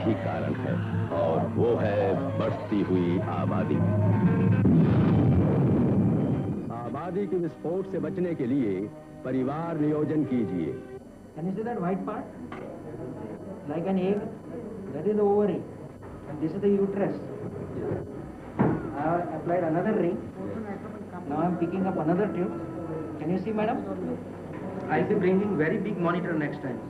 एक ही कारण है और वो है बढ़ती हुई आबादी आबादी के विस्फोट से बचने के लिए परिवार नियोजन कीजिए Can you see that white part? Like an egg, that is the ovary. And this is the uterus. I have applied another ring. Now I am picking up another tube. Can you see, madam? I will be bringing very big monitor next time.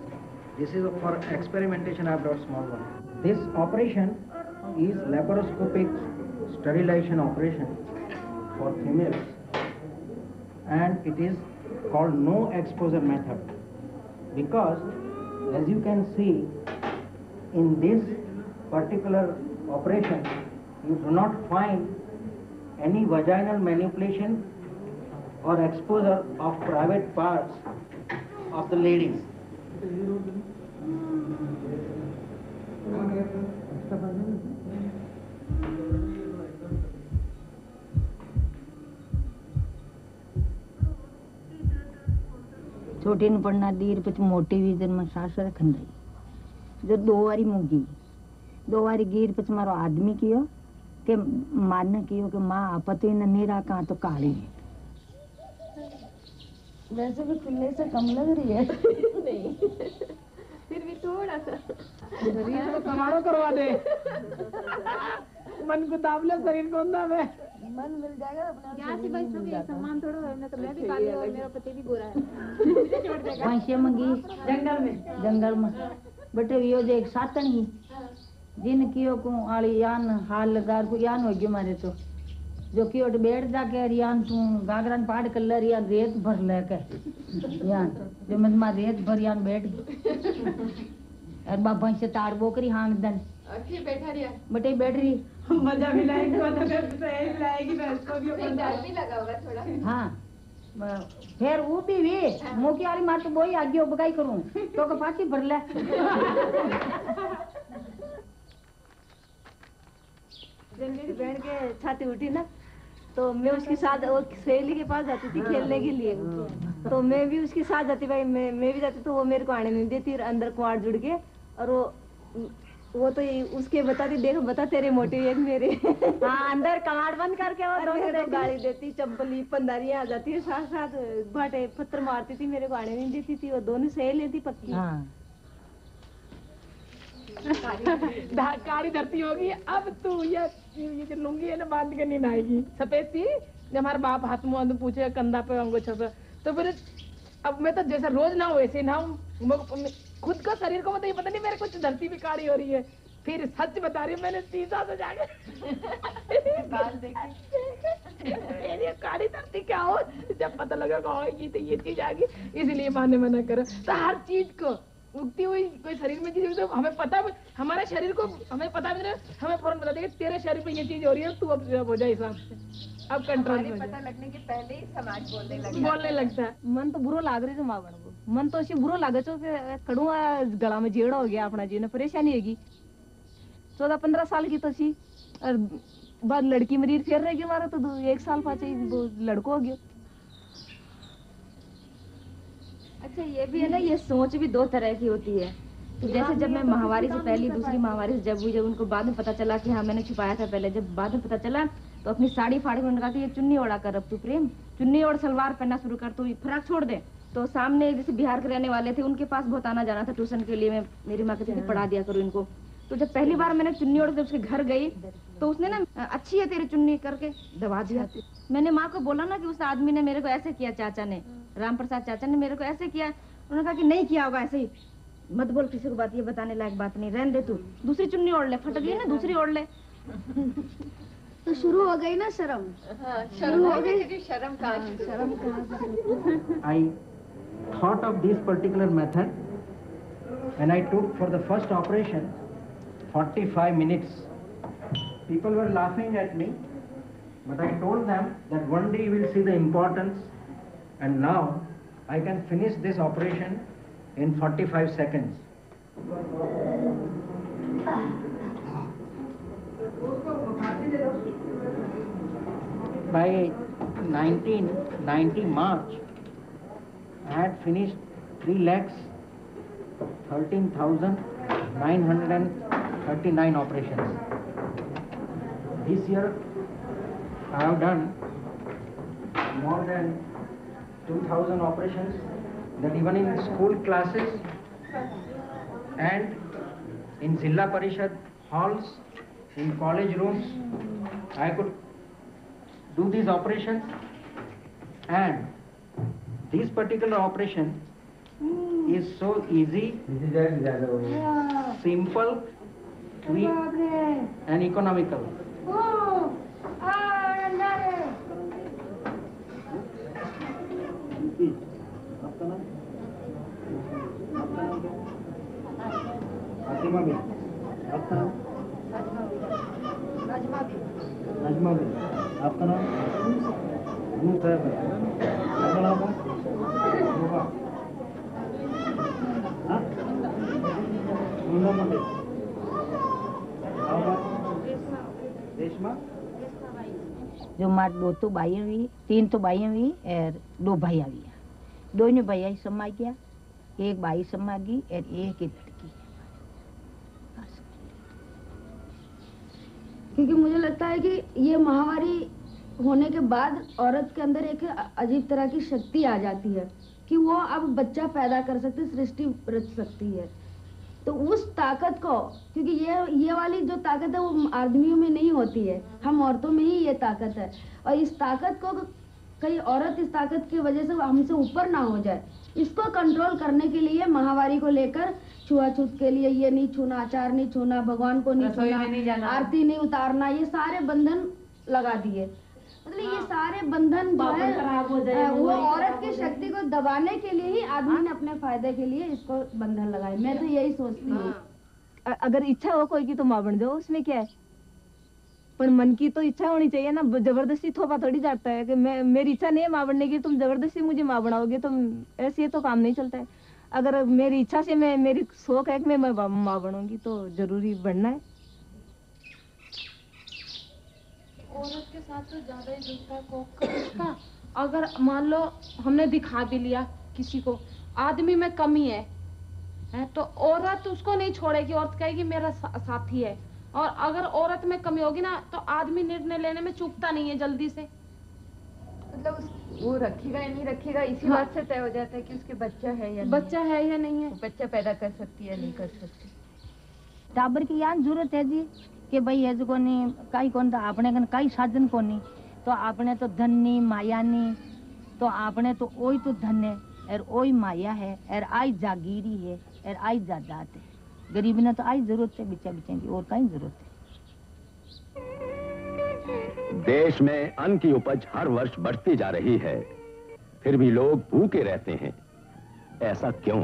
This is for experimentation. I brought small one. This operation is laparoscopic sterilization operation for females, and it is called no exposure method because as you can see in this particular operation you do not find any vaginal manipulation or exposure of private parts of the ladies छोटी पढ़ना दीर पीछे मोटी भी जन सास रख जो दो बारी मुगी, दो बारी गिर पीछे मारो आदमी कियो, के मान कियो के माँ आपत्ति ने नहीं रहा तो, तो काली वैसे भी खुलने से कम लग रही है। नहीं। फिर भी थोड़ा सा। शरीर को कमाड़ो करवा दे। मन को दाब ले शरीर को अंदर में मन मिल जाएगा अपना यहाँ से बच्चों के सम्मान थोड़ा है मैं तो मैं भी काली और मेरा पति भी गोरा है। मुझे छोड़ देगा भैंसे मंगी जंगल में जंगल में। बटे यो जो एक सातन ही जिन कियो को आली यान हाल लगार को यान हो गयो मारे तो। जो कियो तो बैठ जाके रियान तू गागरान पहाड़ कर ले रियान रेत भर ले के यान जो मैं मार रेत भर यान बैठ। और बा भैंसे ताड़ बोकरी हांग दन। फिर बैठा रिया। बटे बैठ रही मज़ा भी लाएगी तो सही लाएगी भैंस को भी एक डर भी लगा होगा थोड़ा। हाँ फिर वो भी वे मुखी वाली मार तो बोई आगे बगाई करूँ। तो के पाछी भर ले। मेरी बहन के छाती उठी ना। तो मैं उसके साथ वो सहेली के पास जाती थी खेलने के लिए। तो मैं भी उसके साथ जाती भाई मैं मैं भी जाती तो वो मेरे को आने नहीं देती और अंदर कुआड़ जुड़ के और वो वो तो ये उसके बताती देख बता तेरे मोटे एक मेरे। हाँ अंदर कमाड़ बंद करके वो और दोनों देती। गाली देती चंपली पंदारी आ जाती है साथ साथ बाटे पत्थर मारती थी मेरे को आने नहीं देती थी वो दोनों सहेल लेती पक्की। हाँ। काली धरती होगी। अब तू ये ये जो लुंगी है ना बाँध के नींद आएगी सफ़ेद थी जब हमारा बाप हाथ मुँह अंदर पूछे कंधा पे अंगोछा पे तो फिर अब मैं तो जैसा रोज ना वैसे ना खुद का शरीर को मतलब पता नहीं मेरे कुछ धरती भी काली हो रही है। फिर सच बता रही हूँ मैंने शीशा से जाके बाल देखी। मेरी काली धरती क्या हो? जब पता लगा हाँ ये तो ये चीज़ आ गई इसलिए माने मना करो। तो हर चीज़ को उगती हुई कोई शरीर में चीज़ हुई तो हमें पता हमारे शरीर को हमें पता नहीं हमें फ़ौरन बता देगा तेरे शरीर पे ये चीज़ हो रही है तू अब हो जाए हिसाब से। अब कंट्रोल पता लगने के पहले ही समाज बोलने लगा। बोलने लगता है। मन तो बुरो लाग रही माँ बन को। मन तो ऐसी बुरो लागे छो कि कड़ुआ गला में जेड़ा हो गया अपना जीवन परेशानी होगी। चौदह पंद्रह साल की तो सी और बाद लड़की मरीज़ फिर रहेगी हमारा तो एक साल पाचे लड़को हो गया। अच्छा ये भी है ना ये सोच भी दो तरह की होती है। तो जैसे जब मैं महामारी से पहली दूसरी महामारी से जब हुई जब उनको बाद में पता चला कि हाँ मैंने छुपाया था पहले जब बाद में पता चला तो अपनी साड़ी फाड़ के उन्होंने कहा कि ये चुन्नी ओढ़ा कर अब तू प्रेम। चुन्नी और सलवार पहनना शुरू कर तू फ्रॉक छोड़ दे। तो सामने जैसे बिहार के रहने वाले थे उनके पास बहुत आना जाना था ट्यूशन के लिए मैं मेरी माँ कहती थी पढ़ा दिया करूँ इनको। तो जब पहली बार मैंने चुन्नी ओढ़ के उसके घर गई तो उसने ना अच्छी है तेरी चुन्नी करके दबा दिया। मैंने माँ को बोला ना कि उस आदमी ने मेरे को ऐसे किया चाचा ने। राम प्रसाद चाचा ने मेरे को ऐसे किया उन्होंने कहा कि नहीं किया होगा ऐसे ही। मत बोल किसी को बात ये बताने लायक बात नहीं रहने दे तू। दूसरी चुन्नी ओढ़ ले फट गई ना दूसरी ओढ़ ले। तो शुरू हो गई ना शर्म? शुरू हो गई? शर्म हाँ, शर्म I thought of this particular method and I took for the first operation 45 minutes people were laughing at me but I told them that one day you will see the importance and now I can finish this operation in 45 seconds. By 1990 March, I had finished 3 lakhs 13,939 operations. This year, I have done more than 2000 operations that even in school classes and in Zilla Parishad halls, in college rooms, I could do these operations. And this particular operation is so easy, simple, quick and economical. भी आपका नजमा आपका नाम? साहब आपका नाम हाँ? रेशमा। जो मार दो तो भाई हुई, तीन तो भाई हुई और दो भाई हुई दोनों भैया समा गया एक भाई समा गई और एक लड़की क्योंकि मुझे लगता है कि ये महामारी होने के बाद औरत के अंदर एक अजीब तरह की शक्ति आ जाती है कि वो अब बच्चा पैदा कर सकती, सृष्टि रच सकती है। तो उस ताकत को, क्योंकि ये ये वाली जो ताकत है वो आदमियों में नहीं होती है, हम औरतों में ही ये ताकत है। और इस ताकत को कई औरत इस ताकत की वजह से हमसे ऊपर ना हो जाए इसको कंट्रोल करने के लिए महावारी को लेकर छुआछूत के लिए ये नहीं छूना आचार नहीं छूना भगवान को नहीं छूना आरती नहीं उतारना ये सारे बंधन लगा दिए। मतलब ये सारे बंधन जो है वो औरत की शक्ति को दबाने के लिए ही आदमी ने अपने फ़ायदे के लिए इसको बंधन लगाए। मैं तो यही सोचती हूँ। अगर इच्छा हो कोई की तो माँ बन जाओ उसमें क्या है? पर मन की तो इच्छा होनी चाहिए ना ज़बरदस्ती थोपा थोड़ी जाता है कि मैं मेरी इच्छा नहीं है माँ बनने की तुम ज़बरदस्ती मुझे माँ बनाओगे तो ऐसे तो काम नहीं चलता है। अगर मेरी इच्छा से मैं मेरी शौक है कि मैं माँ बनूँगी तो ज़रूरी बनना है। औरत के साथ तो ज़्यादा ही है अगर मान लो हमने दिखा भी लिया किसी को आदमी में कमी है, है तो औरत उसको नहीं छोड़ेगी औरत कहेगी मेरा साथी है। और अगर औरत में कमी होगी ना तो आदमी निर्णय लेने में चूकता नहीं है जल्दी से। मतलब वो रखेगा या नहीं रखेगा इसी हाँ। बात से तय हो जाता है कि उसके बच्चा है या बच्चा है या नहीं है। बच्चा पैदा कर सकती है नहीं कर सकती। टाबर की यान ज़रूरत है जी कि भाई है जो नहीं कई कौन था आपने कन कई साधन को नहीं तो आपने तो धन नहीं माया नहीं तो आपने तो वही तो धन है और वही माया है और आई जागीरी है और आई जादात है। गरीब ने तो आई ज़रूरत है, बिचा बिचा की और कहीं ज़रूरत है। देश में अन्न की उपज हर वर्ष बढ़ती जा रही है, फिर भी लोग भूखे रहते हैं। ऐसा क्यों?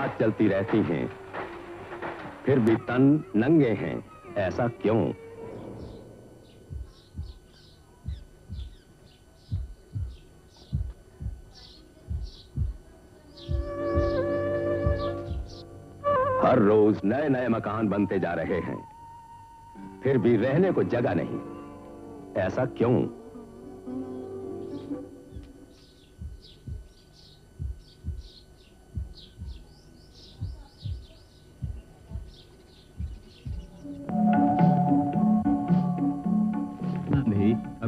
रात चलती रहती हैं। फिर भी तन नंगे हैं। ऐसा क्यों? हर रोज नए नए मकान बनते जा रहे हैं। फिर भी रहने को जगह नहीं। ऐसा क्यों?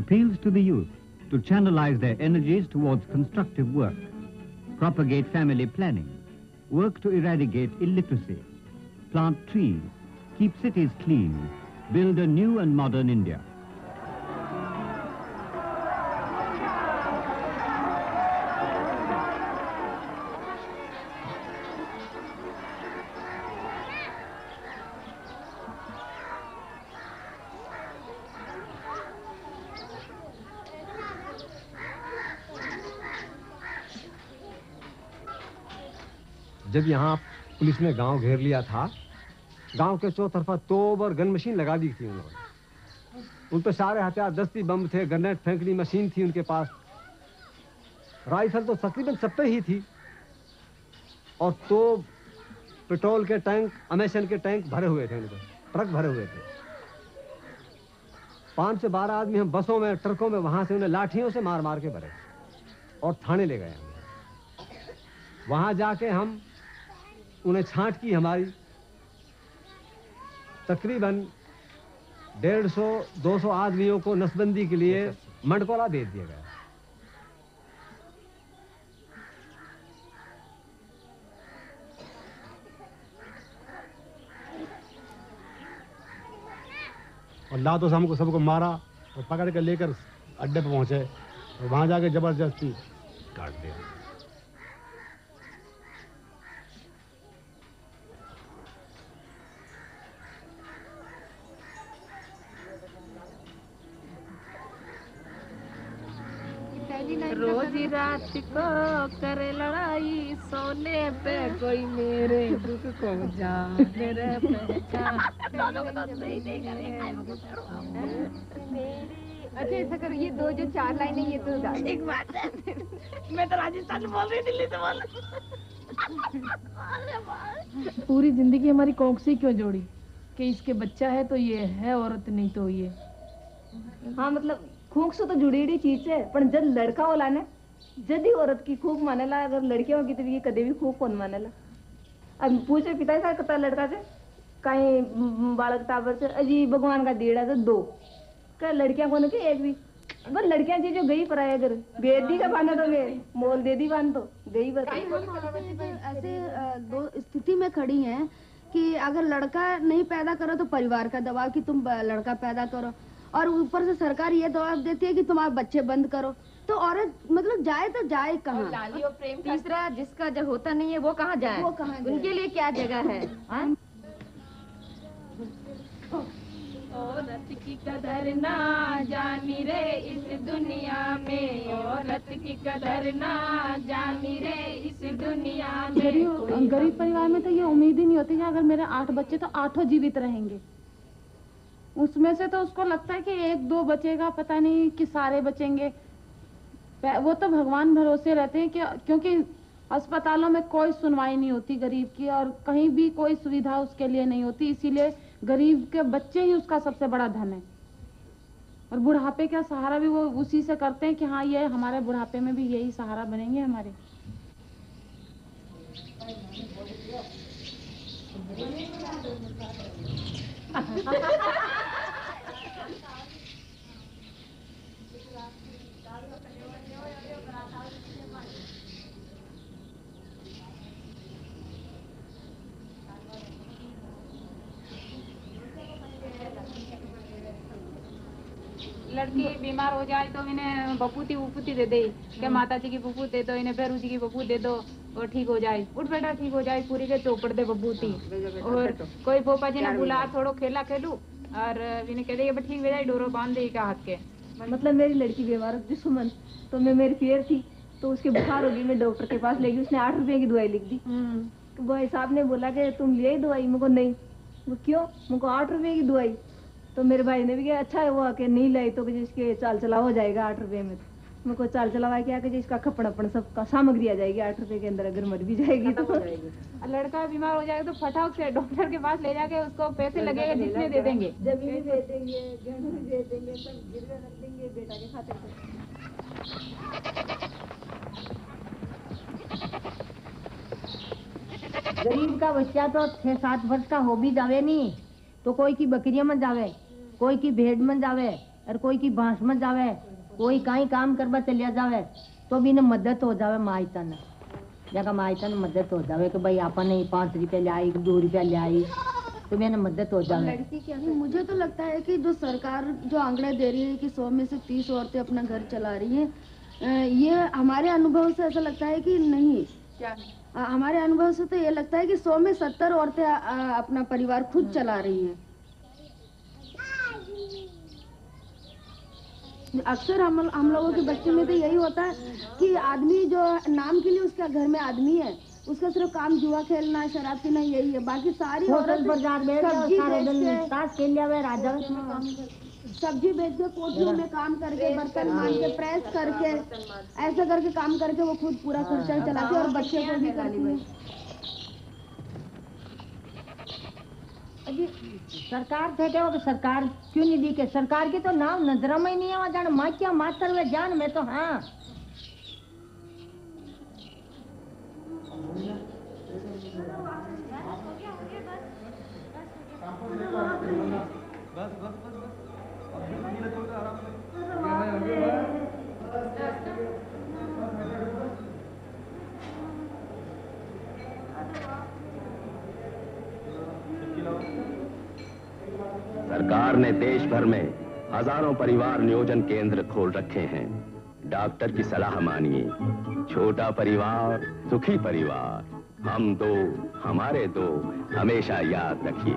Appeals to the youth to channelize their energies towards constructive work, propagate family planning, work to eradicate illiteracy, plant trees, keep cities clean, build a new and modern India. जब यहाँ पुलिस ने गाँव घेर लिया था। गाँव के चौतरफा तोब और गन मशीन लगा दी थी उन्होंने। उन पर सारे हथियार, दस्ती, बम थे, गन्नेट, फेंकनी मशीन थी उनके पास। राइफल तो तकरीबन सब पे ही थी। और तो पेट्रोल के टैंक, अमेशन के टैंक भरे हुए थे उनके। ट्रक भरे हुए थे। पाँच से बारह आदमी हम बसों में, ट्रकों में वहाँ से उन्हें लाठियों से मार मार के भरे। और थाने ले गए हमें वहाँ जाके हम उन्हें छांट की हमारी। तकरीबन डेढ़ सौ दो सौ आदमियों को नसबंदी के लिए मंडकोला दे दिया गया। और लातों से हमको सबको मारा और पकड़ के लेकर अड्डे पर पहुँचे और वहाँ जाके ज़बरदस्ती काट दिया। रोजी रात को करे लड़ाई सोने पे कोई मेरे दुख को जाने रे अच्छा ऐसा करो ये दो जो चार लाइनें ये तो एक बात है मैं तो राजस्थान बोल रही दिल्ली से बोल पूरी ज़िंदगी हमारी कोक से क्यों जोड़ी? कि इसके बच्चा है तो ये है औरत नहीं तो ये। हाँ मतलब खूक से तो जुड़ी चीज़ है पर जब लड़का होला ने जदी औरत की खूक मानेला अगर लड़कियों होगी तो ये कदे भी खूक कौन मानेला अब पूछे पिता सा कता लड़का से कहीं बालक टाबर से अजी भगवान का देड़ा से दो। क्या लड़कियाँ कौन के एक भी? बस लड़कियाँ जी जो गई पर आए अगर बेदी का बांधा तो मैं मोल दे दी बाँध तो गई बस ऐसे दो स्थिति में खड़ी हैं कि अगर लड़का नहीं पैदा करो तो परिवार का दबाव कि तुम लड़का पैदा करो। और ऊपर से सरकार ये दबाव देती है कि तुम आप बच्चे बंद करो। तो औरत मतलब जाए तो जाए कहाँ। प्रेम तीसरा जिसका जो होता नहीं है वो कहाँ जाए? वो कहाँ उनके लिए क्या जगह है? हाँ? औरत की कदर ना जानी रे इस दुनिया में। औरत की कदर ना जानी रे इस दुनिया में। गरीब गरीब परिवार में तो ये उम्मीद ही नहीं होती कि अगर मेरे आठ बच्चे तो आठों जीवित रहेंगे। उसमें से तो उसको लगता है कि एक दो बचेगा, पता नहीं कि सारे बचेंगे। वो तो भगवान भरोसे रहते हैं कि क्योंकि अस्पतालों में कोई सुनवाई नहीं होती गरीब की और कहीं भी कोई सुविधा उसके लिए नहीं होती, इसीलिए गरीब के बच्चे ही उसका सबसे बड़ा धन है। और बुढ़ापे का सहारा भी वो उसी से करते हैं कि हाँ ये हमारे बुढ़ापे में भी यही सहारा बनेंगे हमारे। लड़की बीमार हो जाए तो इन्हें बपूती उपूती दे दे क्या माता जी की बपूत दे दो इन्हें फेरू जी की बपूत दे दो और ठीक हो जाए। उठ बेटा ठीक हो जाए पूरी के चौपड़ दे बबूती। और कोई पोपा जी ने बुला थोड़ो खेला खेलू और इन्हें कह दे ठीक हो जाए डोरो बाँध दे का हाथ के। मतलब मेरी लड़की बीमार होती सुमन तो मैं मेरी फेयर थी तो उसके बुखार होगी मैं डॉक्टर के पास ले गई उसने आठ रुपए की दवाई लिख दी। तो भाई साहब ने बोला कि तुम ले दवाई मुझको नहीं। वो क्यों? मुझको आठ रुपए की दवाई। तो मेरे भाई ने भी कहा अच्छा है वो आके नहीं लाई तो कि जिसके चाल चला हो जाएगा आठ रुपए में। मुझको चाल चलावा के आके जिसका खपड़ अपन सब का सामग्री आ जाएगी आठ रुपए के अंदर अगर मर भी जाएगी तो। लड़का बीमार हो जाएगा तो फटाक से डॉक्टर के पास ले जाके उसको पैसे लगेगा जितने दे देंगे। ज़मीन दे देंगे गेहूँ दे देंगे सब गिरवे रख देंगे बेटा के खाते गरीब का बच्चा तो छह सात वर्ष का हो भी जावे नहीं तो कोई की बकरिया में जावे। कोई की भेड़ में जावे और कोई की बाँस में जावे कोई कहीं काम करवा चलिया जावे तो भी इन्हें मदद हो जावे माइता ने जगह माइता मदद हो जावे कि भाई आपन नहीं पाँच रुपया ले आई दो रुपया ले आई तो मैंने मदद हो जावे। लड़की क्या नहीं मुझे तो लगता है कि जो सरकार जो आंकड़े दे रही है कि सौ में से तीस औरतें अपना घर चला रही है ये हमारे अनुभव से ऐसा लगता है कि नहीं? क्या हमारे अनुभव से तो ये लगता है कि सौ में सत्तर औरतें अपना परिवार खुद चला रही हैं। अक्सर हम हम लोगों के बच्चे में तो यही होता है कि आदमी जो नाम के लिए उसका घर में आदमी है उसका सिर्फ़ काम जुआ खेलना शराब पीना यही है। बाकी सारी जाओ सब्ज़ी बेच के- ताश खेल लिया राजा सब्ज़ी बेच के कोठियों में काम करके बर्तन मान के प्रेस करके ऐसा करके काम करके वो खुद पूरा खर्चा चलाती है और बच्चे को भी करती है। अजी सरकार थे तो सरकार क्यों नहीं दी? के सरकार की तो नाम नज़र में नहीं आवा जान। माँ क्या मातर वे जान में तो हाँ सरकार ने देश भर में हज़ारों परिवार नियोजन केंद्र खोल रखे हैं। डॉक्टर की सलाह मानिए। छोटा परिवार, सुखी परिवार। हम दो, हमारे दो, हमेशा याद रखिए।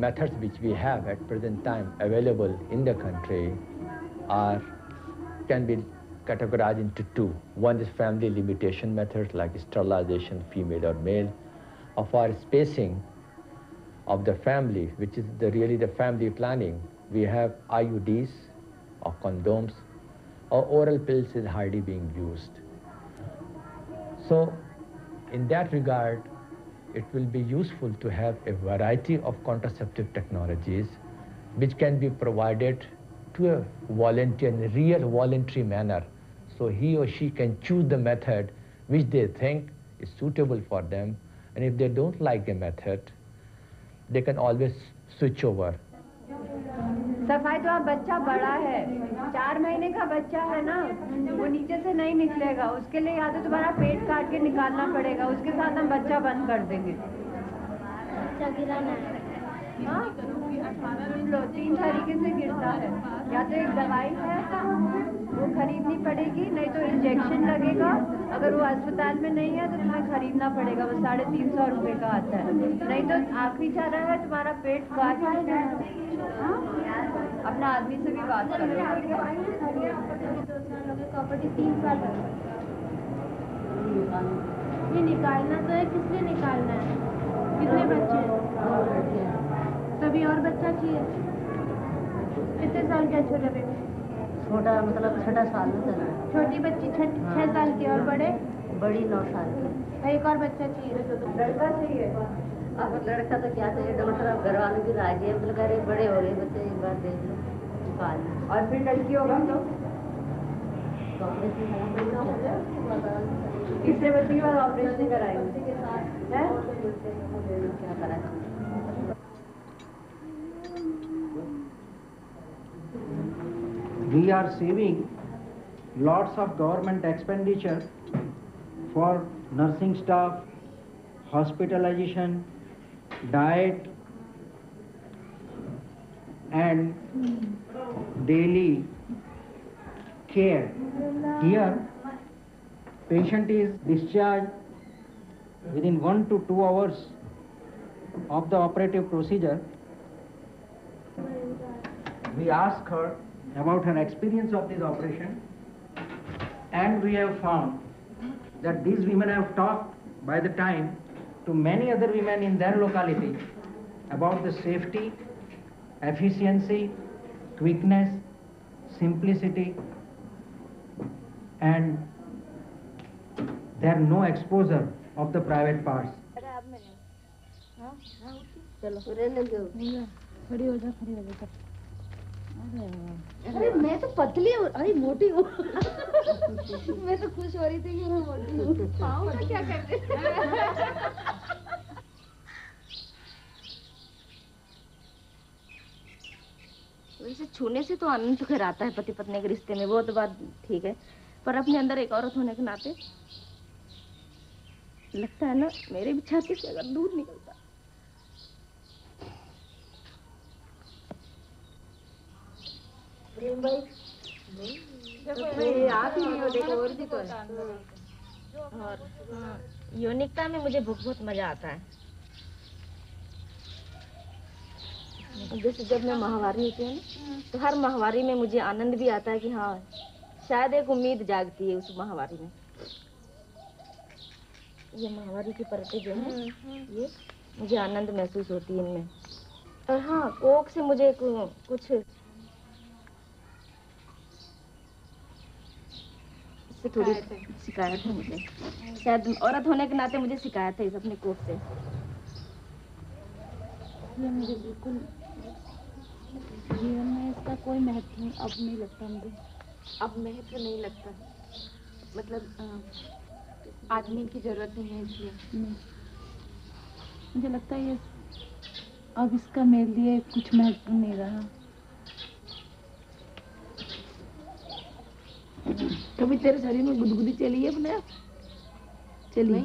Methods which we have at present time available in the country are can be categorized into two. One is family limitation methods like sterilization, female or male, or for spacing of the family, which is the, really the family planning. We have IUDs or condoms, or oral pills is hardly being used. So, in that regard, it will be useful to have a variety of contraceptive technologies which can be provided to a volunteer in a real voluntary manner. So he or she can choose the method which they think is suitable for them. And if they don't like a method they can always switch over सफ़ाई तो आप बच्चा बड़ा है। चार महीने का बच्चा है ना वो नीचे से नहीं निकलेगा। उसके लिए या तो तुम्हारा पेट काट के निकालना पड़ेगा। उसके साथ हम बच्चा बंद कर देंगे। हाँ, लो तीन तरीके से गिरता है। या तो एक दवाई है, वो खरीदनी पड़ेगी, नहीं तो इंजेक्शन लगेगा। अगर वो अस्पताल में नहीं है तो तुम्हें खरीदना पड़ेगा, वो साढ़े तीन सौ रुपये का आता है। नहीं तो आखिरी चारा है, तुम्हारा पेट काट के अपना आदमी से भी बात करो। ये निकालना तो है किस लिए निकालना है? कितने बच्चे हैं? तभी और बच्चा चाहिए। कितने साल का है छोटा बेटा? छोटा मतलब छठा साल में चल रहा छोटी बच्ची छह साल की और बड़े? बड़ी नौ साल की। एक और बच्चा चाहिए। लड़का चाहिए? अब लड़का तो क्या चाहिए? डॉक्टर अब घर वालों की राज़ी है। मतलब रहे बड़े हो गए बच्चे एक बार देख लो। निकाल लो। और फिर लड़की होगा तो? तो ऑपरेशन तीसरे बच्चे के बाद ऑपरेशन कराएँगे क्या करा we are saving lots of government expenditure for nursing staff, hospitalization, diet, and daily care. Here, patient is discharged within one to two hours of the operative procedure. We ask her about her experience of this operation and we have found that these women have talked by the time to many other women in their locality about the safety, efficiency, quickness, simplicity and there no exposure of the private parts. अरे मैं तो पतली हूँ, अरे मोटी हूँ। मैं तो खुश हो रही थी कि मैं मोटी हूँ। क्या कर वैसे छूने से तो आनंद तो खैर आता है पति पत्नी के रिश्ते में, वो तो बात ठीक है। पर अपने अंदर एक औरत होने के नाते लगता है ना, मेरे भी छाती से अगर दूध निकलता आप ही हो देखो और भी तो और यौनिकता में मुझे बहुत बहुत मज़ा आता है। जैसे जब मैं माहवारी होती हूँ तो हर माहवारी में मुझे आनंद भी आता है कि हाँ शायद एक उम्मीद जागती है उस माहवारी में। ये माहवारी की परतें जो है, ये मुझे आनंद महसूस होती है इनमें। और हाँ कोक से मुझे कुछ इससे थोड़ी शिकायत है मुझे। शायद औरत होने के नाते मुझे शिकायत है इस अपने कोक से। ये मुझे बिल्कुल जीवन में इसका कोई महत्व नहीं अब नहीं लगता मुझे। अब महत्व नहीं लगता। मतलब आदमी की ज़रूरत नहीं है इसलिए मुझे लगता है ये अब इसका मेरे लिए कुछ महत्व नहीं रहा। कभी तेरे शरीर में गुदगुदी चली है अपने चली।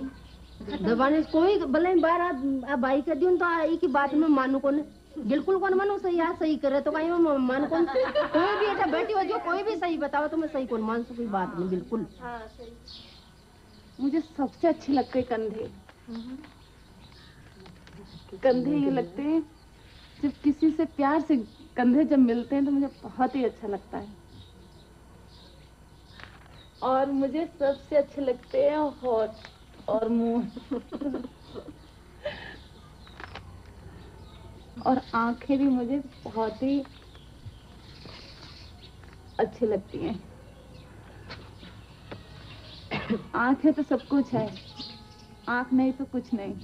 दबाने कोई भले ही बार आ- बाई कर दियो तो आई की बात में मानू कोने बिल्कुल कौन मानू? सही आ सही करे तो कहीं मैं मान कौन? कोई भी ऐसा बैठी हो जो कोई भी सही बताओ तो मैं सही कौन मान? सकूँ कोई बात नहीं बिल्कुल। हाँ, मुझे सबसे अच्छे लगते कंधे। कंधे ये लगते हैं जब किसी से प्यार से कंधे जब मिलते हैं तो मुझे बहुत ही अच्छा लगता है। और मुझे सबसे अच्छे लगते हैं होठ और मुँह। और आँखें भी मुझे बहुत ही अच्छी लगती हैं। आँख तो सब कुछ है। आँख नहीं तो कुछ नहीं।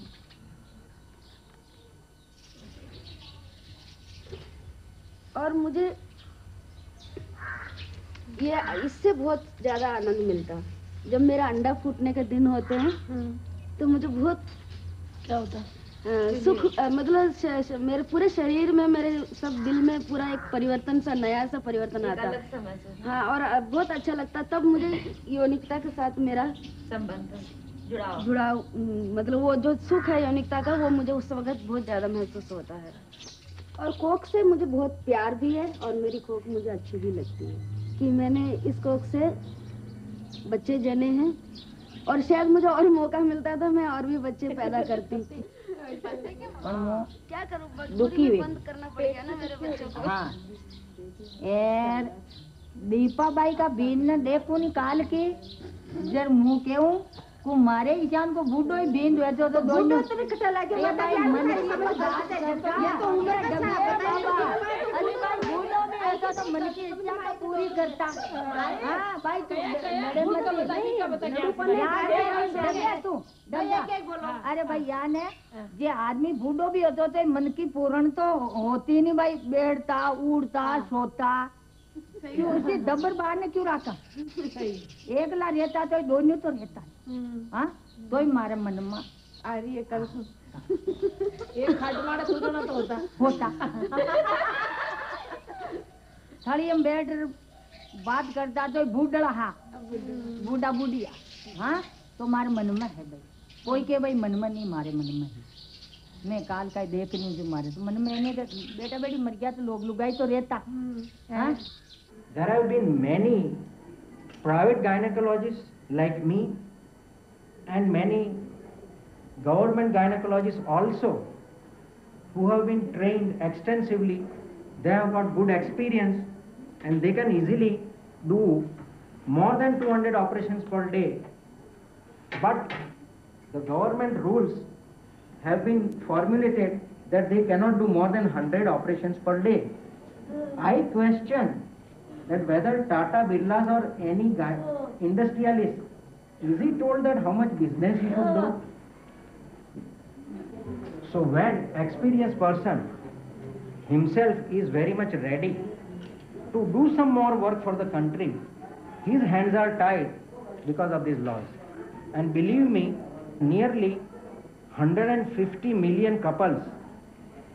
और मुझे ये इससे बहुत ज़्यादा आनंद मिलता। है जब मेरा अंडा फूटने के दिन होते हैं तो मुझे बहुत क्या होता अ, सुख मतलब श, श, मेरे पूरे शरीर में मेरे सब दिल में पूरा एक परिवर्तन सा नया सा परिवर्तन आता है। हाँ और बहुत अच्छा लगता है। तब मुझे यौनिकता के साथ मेरा संबंध जुड़ाव। जुड़ाव मतलब वो जो सुख है यौनिकता का वो मुझे उस वक्त बहुत ज़्यादा महसूस होता है। और कोक से मुझे बहुत प्यार भी है और मेरी कोक मुझे अच्छी भी लगती है। कि मैंने इस कोक से बच्चे जने हैं। और शायद मुझे और मौका मिलता था मैं और भी बच्चे पैदा करती। क्या करूँ? दुखी हुई। बंद करना पड़ेगा ना मेरे बच्चों को। हाँ। एर दीपाबाई का बीन ने देखो निकाल के। जर मुँह केऊ को मारे इंसान को बूढ़ो ही बीन हुए तो तो दोनों बूढ़ो तो भी कटा लागे, ये बता भाई मन की बता है। ये तो उम्र डबे बाबा अरे भाई बूढ़ो में ऐसा तो मन की इच्छा तो पूरी करता। हाँ भाई तू लड़े मत है, नहीं, है, डर तू डर। अरे भाई यान है जे आदमी बूढ़ो भी होतो तो मन की पूर्ण तो होती नहीं भाई बैठता उड़ता सोता। क्यों उसी दबर बाहर ने क्यों रखा? एकला रहता तो दोनों तो रहता। हाँ? तो ही मारे मन में आ रही है कल एक खाट मारे सुधरना तो होता। होता। थाली हम बैठ बात करता तो बूढ़ा हाँ। बूढ़ा बुढ़िया। हाँ? तो मारे मन में है भाई। कोई के भाई मन में नहीं मारे मन में है। मैं काल का देख नहीं जो मारे। तो मन में तो बेटा बेटी मर गया तो लोग लुगाई तो रहता। हाँ। There have been many private gynecologists like me and many government gynecologists also who have been trained extensively. They have got good experience and they can easily do more than 200 operations per day. But the government rules have been formulated that they cannot do more than 100 operations per day. I question that whether Tata Birlas or any guy, oh. industrialist, is he told that how much business he should do? So when experienced person himself is very much ready to do some more work for the country, his hands are tied because of these laws. And believe me, nearly 150 million couples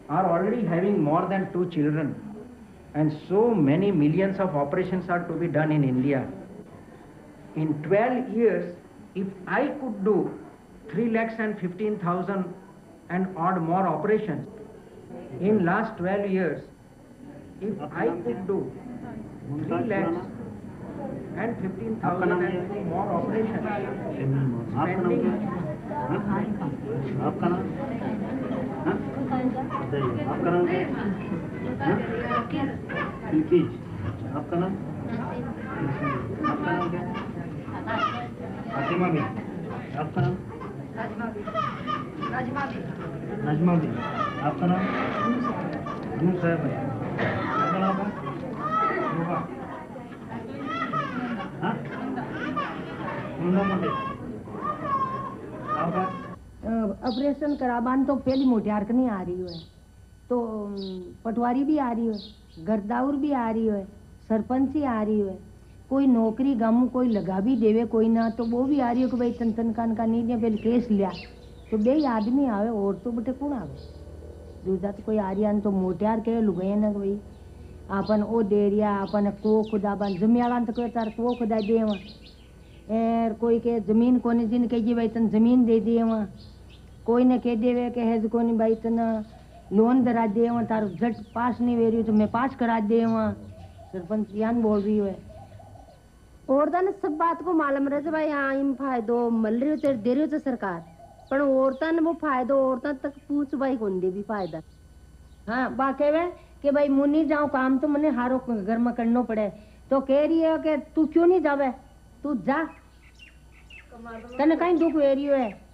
are already having more than two children and so many millions of operations are to be done in India. In 12 years, if I could do 3 lakhs and 15,000 and odd more operations, in last 12 years, if I could do 3 lakhs and 15,000 and more operations, spending आपका नाम हाँ? बताइए आपका नाम आपका नाम? आपका नाम नजमा भी आपका नाम? साहब आपका नाम है? मोटे ऑपरेशन कराबान तो पहली मोटियार नहीं आ रही है। तो पटवारी भी आ रही है, गरदाउर भी आ रही है, सरपंच ही आ रही है। कोई नौकरी गम, कोई लगा भी देवे कोई ना तो वो भी आ रही है कि भाई तन कान का नहीं दिया, पहले केस लिया। तो बे आदमी आवे, और तो बटे कौन आवे? दूसरा तो कोई आ रही है तो मोटियार के लुगाई ना भाई, आपन ओ दे रिया आपन को बन जमियाला तो कोई तार को खुदा दे वहाँ। एर कोई के ज़मीन कोने जिन कही भाई तन ज़मीन दे दिए वहाँ। कोई ने कह देवे के है कोनी भाई, तन लोन दरा दे वहाँ तार झट पास नहीं वे रही तो मैं पास करा दे वहाँ सरपंच यान बोल रही है। और औरतां सब बात को मालूम रहे भाई हाँ इम फायदो मिल रही हो दे रही हो तो सरकार। पर औरतां वो फायदो औरतां तक पूछ भाई कौन दे भी फ़ायदा? हाँ बा कहवे कि भाई मुनी जाऊँ काम तो मने हारो घर में करनो पड़े। तो कह रही है कि तू क्यों नहीं जावे? तू जा। तने कहीं दुख वेरियो है।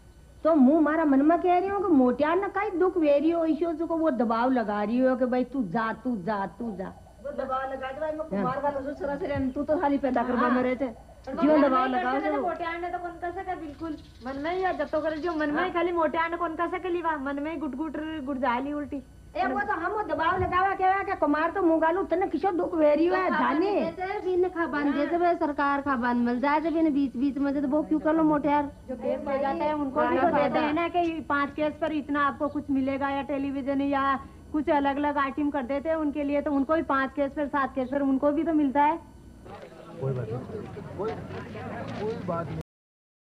तो मुँह मारा मन में कह रही हूँ कि मोटियार ना कहीं दुख वेरियो ईशो जो को वो दबाव लगा रही हो कि भाई तू जा तू जा तू जा। दबाव लगा दे भाई मैं कुमार वाला जो सरा से तू तो खाली पैदा कर हाँ। दबाव लगाओ तो कौन सके? बिल्कुल। मन में ही जतो कर जो मन में ही खाली मोटे आने कौन कर सके लीवा मन में ही गुट गुट गुट जाली उल्टी। ए वो तो हम दबाव लगावा कहवा के कुमार तो मुँह गालू तने किशो दुख वेरियो है जाने बिन खाबान जैसे भाई सरकार खाबान मिल जाए जब इन बीच बीच में तो वो क्यों कर लो मोटे यार जो केस जाते हैं उनको भी तो देते हैं ना कि पाँच केस पर इतना आपको कुछ मिलेगा या टेलीविज़न या कुछ अलग अलग आइटम कर देते हैं उनके लिए तो उनको भी पाँच केस पर सात केस पर उनको भी तो मिलता है कोई बात नहीं कोई बात नहीं